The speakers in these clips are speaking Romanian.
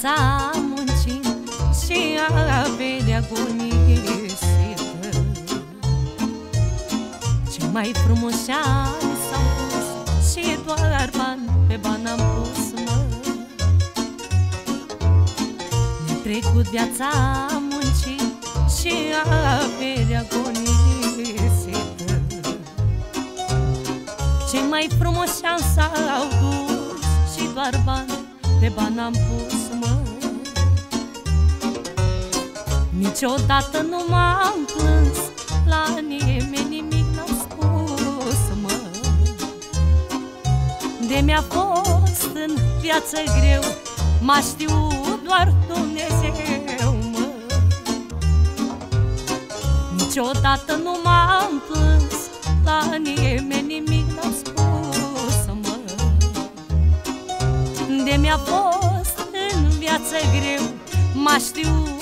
viața muncind și averea agonisetă Ce mai frumos ani s-au pus și doar bani pe bani am pus, mă. Ne trecut viața muncind și averea agonisetă Ce mai frumos ani s-au dus și doar bani pe bani am pus, Niciodată nu m-am plâns La nimeni nimic n-am spus, mă. De mi-a fost în viață greu M-a știut doar Dumnezeu, mă. Niciodată nu m-am plâns La nimeni nimic n-am spus, mă. De mi-a fost în viață greu M-a știut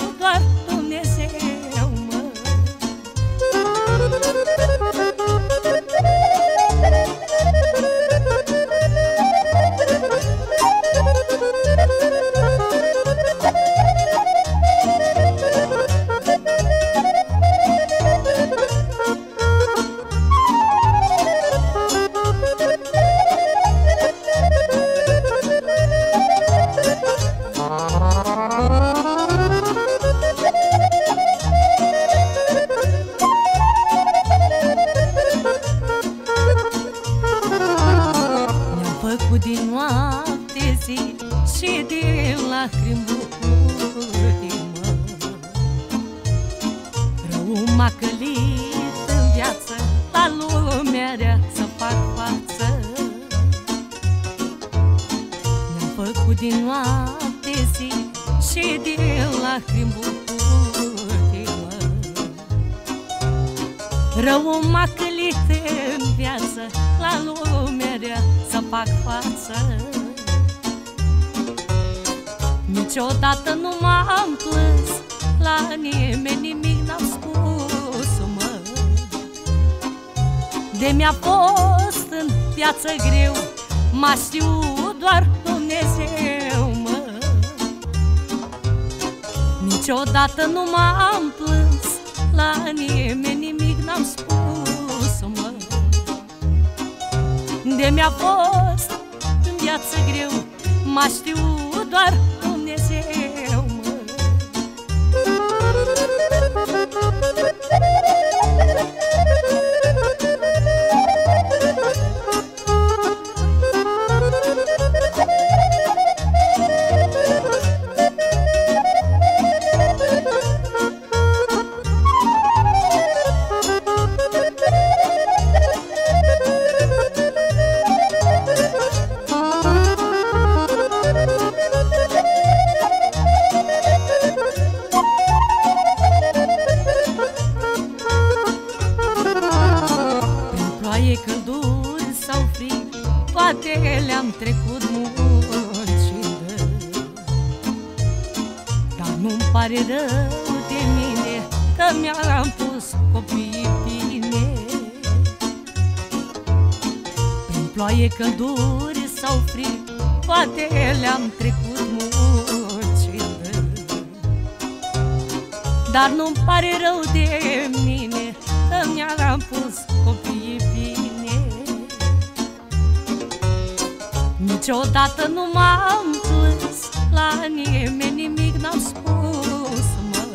din noapte zi Și din lacrimi bucuri, mă Rău m-a călit în viață La lumea rea să fac față. Mi-am făcut din noapte zi Și din lacrimi bucuri, mă Rău m-a călit în viață La lumea rea să fac față. Niciodată nu m-am plâns La nimeni nimic n-am spus, mă De mi-a fost în viață greu M-a știut doar Dumnezeu, Niciodată nu m-am plâns. La nimeni nimic n-am spus, mă. De mi-a fost în viață greu M-a știut doar Dumnezeu, Toate le-am trecut muncind Dar nu-mi pare rău de mine Că mi-am pus copiii bine. Prin ploaie, călduri sau frig Toate le-am trecut muncind Dar nu-mi pare rău de mine Niciodată nu m-am plâns. La nimeni nimic n-am spus, mă.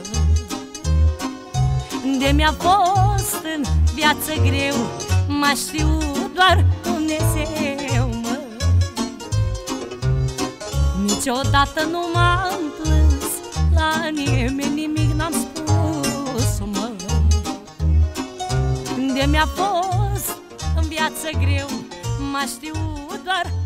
De mi-a fost în viață greu M-a știut doar Dumnezeu, mă. Niciodată nu m-am plâns. La nimeni nimic n-am spus, mă. De mi-a fost în viață greu M-a știut doar